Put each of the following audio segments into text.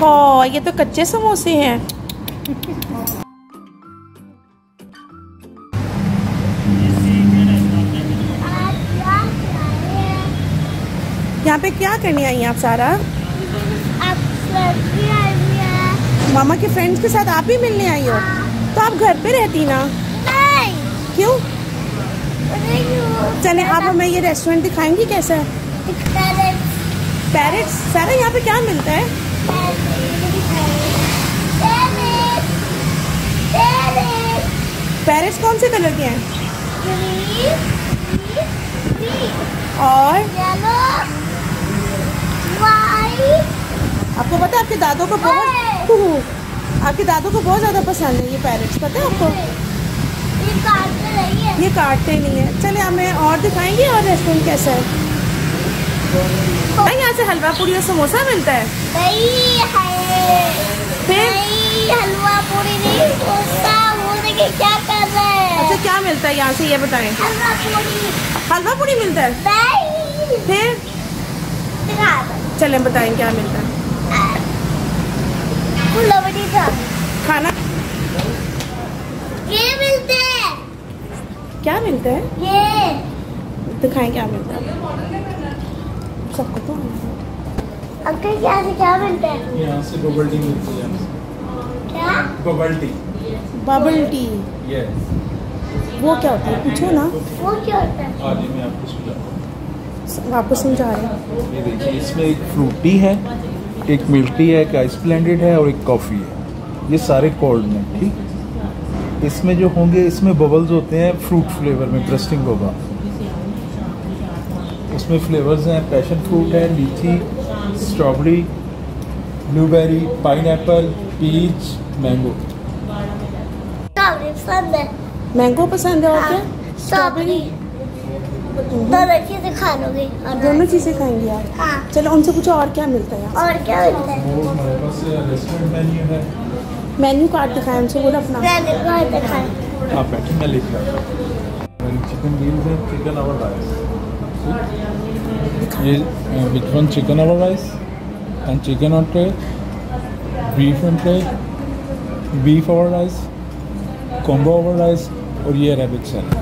हाँ ये तो कच्चे समोसे हैं। यहाँ पे क्या करने आई आप, सारा? मामा के फ्रेंड्स के साथ आप ही मिलने आई हो? तो आप घर पे रहती ना? नहीं क्यों? चले, आप हमें ये रेस्टोरेंट दिखाएँगी कैसा? है पैरेट्स सारा यहाँ पे क्या मिलता है? कौन से कलर के हैं? और? आपको पता है आपके दादों को बहुत आपके दादों को बहुत ज़्यादा पसंद है ये पैरेट्स पता है आपको? ये काटते नहीं है। ये काटते नहीं है चले हमें और दिखाएँगे और रेस्टोरेंट कैसा है? यहाँ से हलवा पूरी और समोसा मिलता है? नहीं है। फिर? हलवा पूरी नहीं सोचता वो देखिए क्या कर रहे हैं अच्छा क्या मिलता है यहाँ से ये बताएँ। हलवा पूरी मिलता है? फिर? चलें बताएँ क्या मिलता है। खाना? ये मिलते हैं क्या मिलता है? ये दिखाएँ क्या मिलता है। सबको तो अंकल क्या से क्या मिलते हैं? यहाँ से बबल टी मिलती है। क्या? Bubble tea bubble tea yes वो क्या होता है? पूछो ना। वो क्या होता है? आज मैं आपको सुझाता वापस समझा रहे। हैं ये देखिए इसमें एक फ्रूटी है एक मिल्क टी है एक आइस ब्लेंडेड है और एक कॉफ़ी है। ये सारे कोल्ड में ठीक? इसमें जो होंगे इसमें बबल्स होते हैं फ्रूट फ्लेवर में ब्रस्टिंग होगा। उसमें फ्लेवर्स हैं पैशन फ्रूट है lychee strawberry blueberry pine peach mango. है। मैंगो पसंद है और क्या? स्ट्रॉबेरी दोनों चीज़ें खा लोगे दोनों चीज़ें खाएँगे आप? हाँ। चलो उनसे पूछो और क्या मिलता है यहाँ और क्या मिलता है? मेन्यू कार्ड दिखाएँ उनसे बोलो अपना। आप बैठे मैं लिख चिकन है। चिकन अवर राइस ये which one chicken over rice and chicken on tray beef on tray beef over rice combo over rice और ये अरेबिक सैलड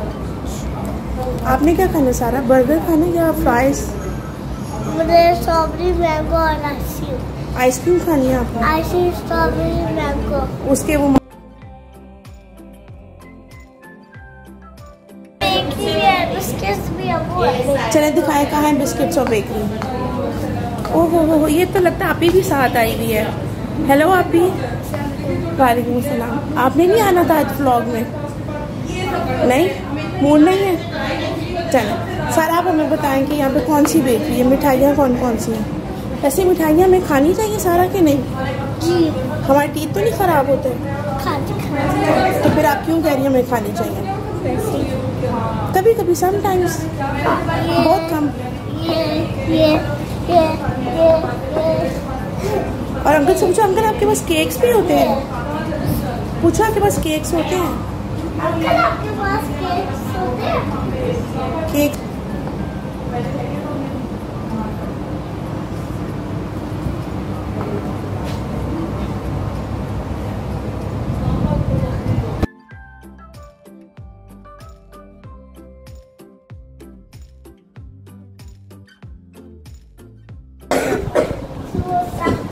आपने क्या खाना सारा? बर्गर खाना या फ्राइज मुझे स्ट्रॉबेरी मैंगो और आइसक्रीम आइसक्रीम खानी है आपको? आइसक्रीम स्ट्रॉबेरी मैंगो उसके वो बेकरी भी है बिस्किट्स भी है वो है। चले दिखाए कहाँ है बिस्किट्स और बेकरी ओहो हो हो ये तो लगता है आप ही भी साथ आई हुई है। हेलो आप ही वालेकुम सलाम। आपने नहीं आना था आज व्लॉग में? नहीं मूड नहीं है। चलो सर आप हमें बताएँ कि यहाँ पे कौन सी बेकरी है मिठाइयाँ कौन कौन सी हैं? ऐसी मिठाइयाँ हमें खानी चाहिए सारा कि नहीं? जी हमारे टीथ तो नहीं ख़राब होते? तो फिर आप क्यों कह रही हैं हमें खानी चाहिए? कभी कभी समटाइम्स बहुत कम। ये ये ये ये ये और अंकल से पूछो अंकल आपके पास केक्स भी होते हैं? पूछो आपके पास केक्स होते हैं? केक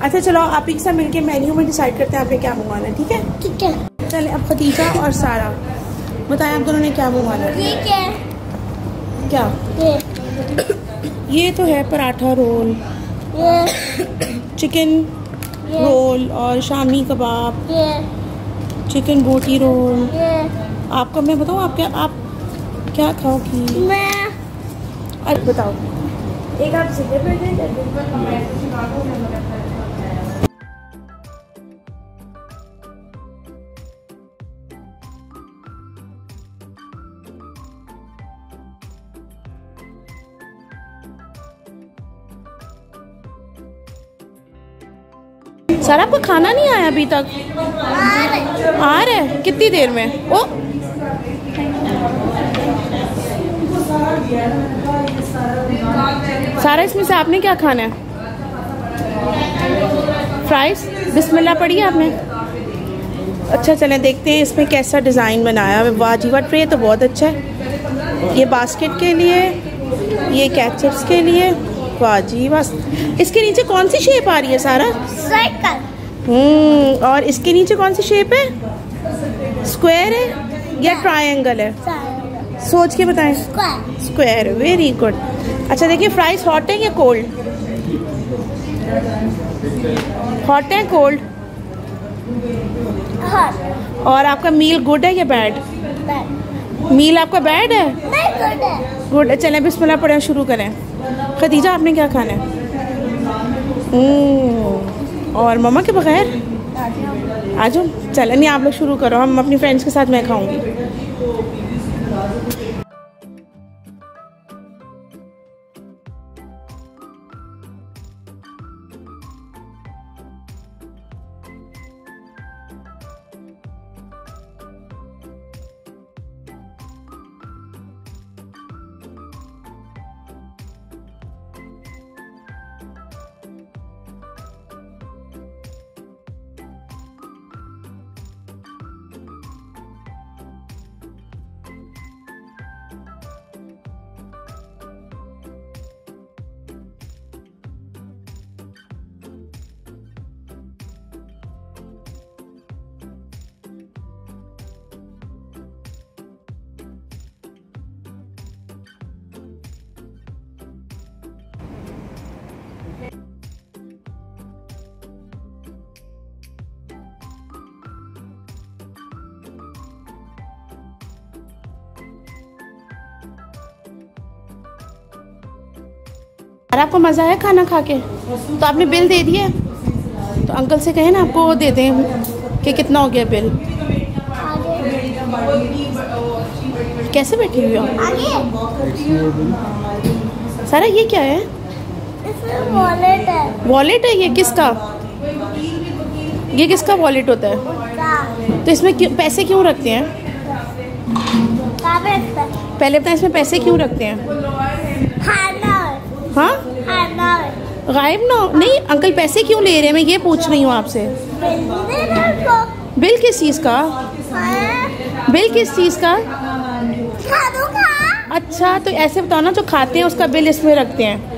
अच्छा चलो आप एक साथ मिलके मेन्यू में डिसाइड करते हैं आपने क्या मंगवाना है ठीक है? ठीक है। चले अब खदीजा और सारा। बताएँ आप दोनों ने क्या मंगवाना है ये क्या? ये। तो है पराठा रोल। चिकन रोल और shami kebab. Chicken boti roll. आपका मैं बताऊँ आप क्या आप क्या खाओगी? मैं। अरे बताओ। एक आप पे सर आपका खाना नहीं आया अभी तक? आ रहा। है कितनी देर में? ओ। सारा इसमें से आपने क्या खाना है? फ्राइज बिस्मिल्लाह पड़ी है आपने? अच्छा चलें देखते हैं इसमें कैसा डिज़ाइन बनाया है। वाह जी वाह ट्रे तो बहुत अच्छा है। ये बास्केट के लिए ये कैचअप्स के लिए वाह जी वाह। इसके नीचे कौन सी शेप आ रही है सारा? सर्कल हम्म और इसके नीचे कौन सी शेप है? स्क्वायर है या ट्रायंगल है? सोच के बताएँ। स्क्वायर स्क्वायर वेरी गुड अच्छा देखिए फ्राइज हॉट है या कोल्ड हॉट है कोल्ड और आपका मील गुड है या बैड मील आपका बैड है? गुड है. चलें बिस्मिल्लाह पढ़ें शुरू करें। खदीजा आपने क्या खाना है? हम्म, और मम्मा के बगैर? आ जाओ चलें नहीं आप लोग शुरू करो हम अपनी फ्रेंड्स के साथ मैं खाऊँगी। और आपको मज़ा आया खाना खा के? तो आपने बिल दे दिया? तो अंकल से कहें ना आपको वो दे दें कि कितना हो गया बिल। कैसे बैठी हुई हो सारा ये क्या है? वॉलेट है। वॉलेट है ये किसका? ये किसका वॉलेट होता है? तो इसमें क्यों पैसे क्यों रखते हैं? पहले बताएँ इसमें पैसे क्यों रखते हैं? हाँ? गायब ना नहीं अंकल पैसे क्यों ले रहे हैं? मैं ये पूछ रही हूँ आपसे। बिल किस चीज़ का? बिल किस चीज़ का। अच्छा तो ऐसे बताओ ना जो खाते हैं उसका बिल इसमें रखते हैं।